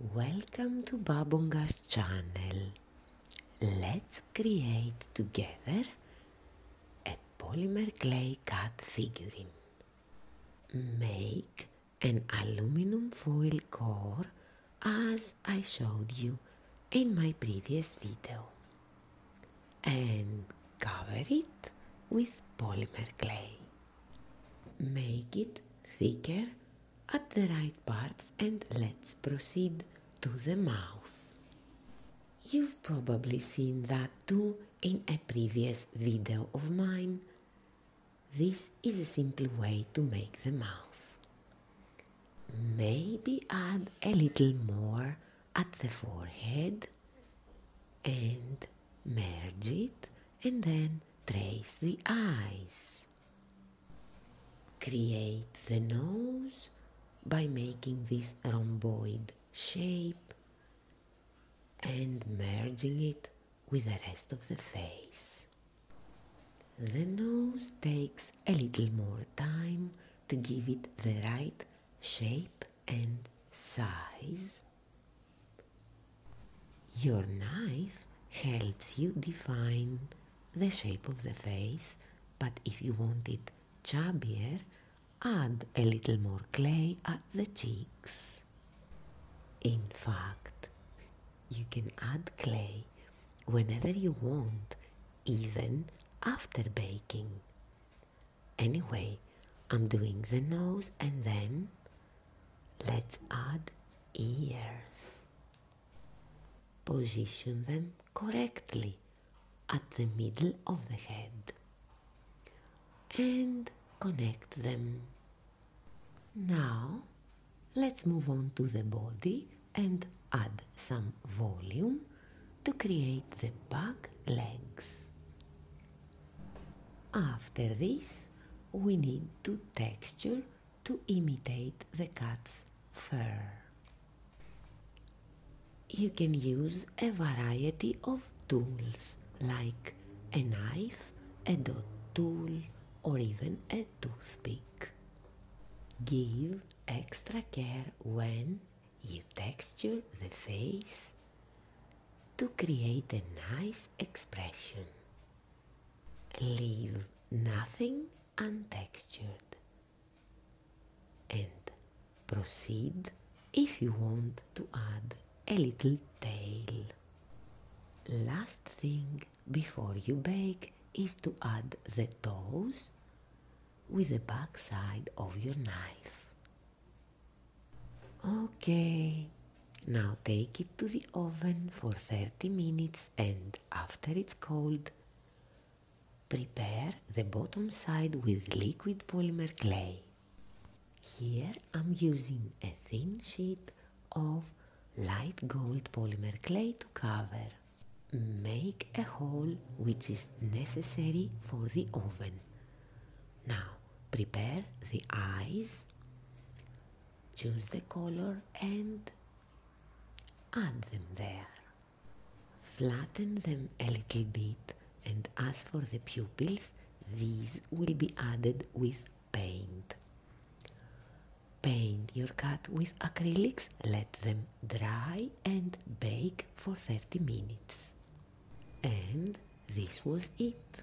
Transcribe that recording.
Welcome to Babonga's channel. Let's create together a polymer clay cut figurine. Make an aluminum foil core as I showed you in my previous video and cover it with polymer clay. Make it thicker at the right parts and let's proceed to the mouth. You've probably seen that too in a previous video of mine. This is a simple way to make the mouth. Maybe add a little more at the forehead and merge it and then trace the eyes. Create the nose by making this rhomboid shape and merging it with the rest of the face. The nose takes a little more time to give it the right shape and size. Your knife helps you define the shape of the face, but if you want it chubbier, add a little more clay at the cheeks. In fact, you can add clay whenever you want, even after baking. Anyway, I'm doing the nose and then let's add ears. Position them correctly at the middle of the head and connect them. Now let's move on to the body and add some volume to create the back legs. After this, we need to texture to imitate the cat's fur. You can use a variety of tools like a knife, a dot tool, or even a toothpick. Give extra care when you texture the face to create a nice expression. Leave nothing untextured and proceed if you want to add a little tail. Last thing before you bake is to add the toes with the back side of your knife. Okay, now take it to the oven for 30 minutes and after it's cold, prepare the bottom side with liquid polymer clay. Here I'm using a thin sheet of light gold polymer clay to cover. Make a hole which is necessary for the oven. Now prepare the eyes, choose the color and add them there. Flatten them a little bit and as for the pupils, these will be added with paint. Paint your cat with acrylics, let them dry and bake for 30 minutes. And this was it.